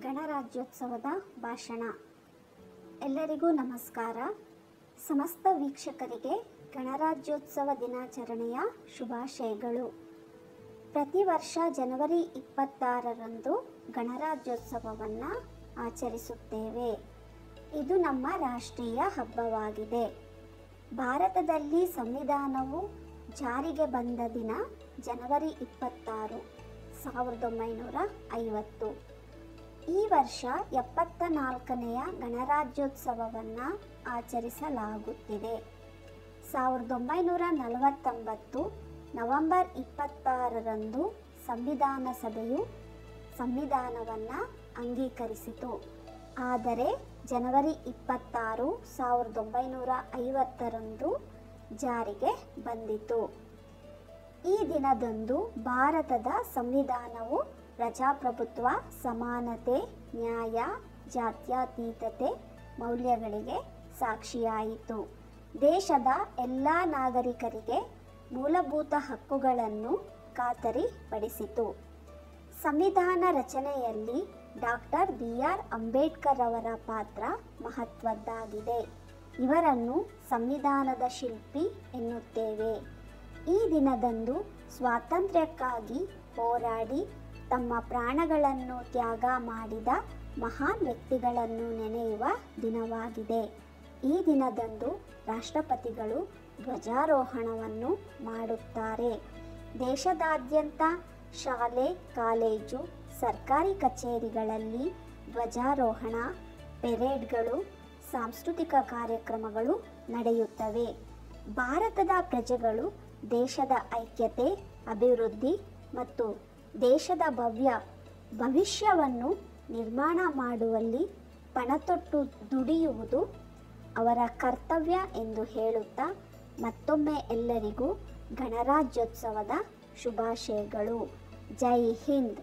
ಗಣರಾಜ್ಯೋತ್ಸವದ ಭಾಷಣ. ಎಲ್ಲರಿಗೂ ನಮಸ್ಕಾರ. ಸಮಸ್ತ ವೀಕ್ಷಕರಿಗೆ ಗಣರಾಜ್ಯೋತ್ಸವ ದಿನಾಚರಣೆಯ ಶುಭಾಶಯಗಳು. ಪ್ರತಿ ವರ್ಷ ಜನವರಿ ಇಪ್ಪತ್ತಾರರಂದು ಗಣರಾಜ್ಯೋತ್ಸವವನ್ನು ಆಚರಿಸುತ್ತೇವೆ. ಇದು ನಮ್ಮ ರಾಷ್ಟ್ರೀಯ ಹಬ್ಬವಾಗಿದೆ. ಭಾರತದಲ್ಲಿ ಸಂವಿಧಾನವು ಜಾರಿಗೆ ಬಂದ ದಿನ ಜನವರಿ ಇಪ್ಪತ್ತಾರು, ಸಾವಿರದ ಒಂಬೈನೂರ ಐವತ್ತು. ಈ ವರ್ಷ ಎಪ್ಪತ್ತ ನಾಲ್ಕನೆಯ ಗಣರಾಜ್ಯೋತ್ಸವವನ್ನು ಆಚರಿಸಲಾಗುತ್ತಿದೆ. ಸಾವಿರದ ಒಂಬೈನೂರ ನಲವತ್ತೊಂಬತ್ತು ನವೆಂಬರ್ ಇಪ್ಪತ್ತಾರರಂದು ಸಂವಿಧಾನ ಸಭೆಯು ಸಂವಿಧಾನವನ್ನು ಅಂಗೀಕರಿಸಿತು. ಆದರೆ ಜನವರಿ ಇಪ್ಪತ್ತಾರು ಸಾವಿರದ ಒಂಬೈನೂರ ಐವತ್ತರಂದು ಜಾರಿಗೆ ಬಂದಿತು. ಈ ದಿನದಂದು ಭಾರತದ ಸಂವಿಧಾನವು ಪ್ರಜಾಪ್ರಭುತ್ವ, ಸಮಾನತೆ, ನ್ಯಾಯ, ಜಾತ್ಯತೀತತೆ ಮೌಲ್ಯಗಳಿಗೆ ಸಾಕ್ಷಿಯಾಯಿತು. ದೇಶದ ಎಲ್ಲ ನಾಗರಿಕರಿಗೆ ಮೂಲಭೂತ ಹಕ್ಕುಗಳನ್ನು ಖಾತರಿಪಡಿಸಿತು. ಸಂವಿಧಾನ ರಚನೆಯಲ್ಲಿ ಡಾಕ್ಟರ್ ಬಿ ಆರ್ ಅಂಬೇಡ್ಕರ್ ಅವರ ಪಾತ್ರ ಮಹತ್ವದ್ದಾಗಿದೆ. ಇವರನ್ನು ಸಂವಿಧಾನದ ಶಿಲ್ಪಿ ಎನ್ನುತ್ತೇವೆ. ಈ ದಿನದಂದು ಸ್ವಾತಂತ್ರ್ಯಕ್ಕಾಗಿ ಹೋರಾಡಿ ತಮ್ಮ ಪ್ರಾಣಗಳನ್ನು ತ್ಯಾಗ ಮಾಡಿದ ಮಹಾನ್ ವ್ಯಕ್ತಿಗಳನ್ನು ನೆನೆಯುವ ದಿನವಾಗಿದೆ. ಈ ದಿನದಂದು ರಾಷ್ಟ್ರಪತಿಗಳು ಧ್ವಜಾರೋಹಣವನ್ನು ಮಾಡುತ್ತಾರೆ. ದೇಶದಾದ್ಯಂತ ಶಾಲೆ, ಕಾಲೇಜು, ಸರ್ಕಾರಿ ಕಚೇರಿಗಳಲ್ಲಿ ಧ್ವಜಾರೋಹಣ, ಪೆರೇಡ್ಗಳು, ಸಾಂಸ್ಕೃತಿಕ ಕಾರ್ಯಕ್ರಮಗಳು ನಡೆಯುತ್ತವೆ. ಭಾರತದ ಪ್ರಜೆಗಳು ದೇಶದ ಐಕ್ಯತೆ, ಅಭಿವೃದ್ಧಿ ಮತ್ತು ದೇಶದ ಭವ್ಯ ಭವಿಷ್ಯವನ್ನು ನಿರ್ಮಾಣ ಮಾಡುವಲ್ಲಿ ಪಣತೊಟ್ಟು ದುಡಿಯುವುದು ಅವರ ಕರ್ತವ್ಯ ಎಂದು ಹೇಳುತ್ತಾ ಮತ್ತೊಮ್ಮೆ ಎಲ್ಲರಿಗೂ ಗಣರಾಜ್ಯೋತ್ಸವದ ಶುಭಾಶಯಗಳು. ಜೈ ಹಿಂದ್.